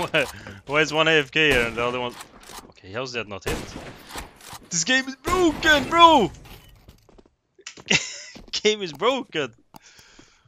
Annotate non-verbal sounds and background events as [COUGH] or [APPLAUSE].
Why why is one AFK here and the other one... Okay, how's that not hit? This game is broken, bro! [LAUGHS] game is broken!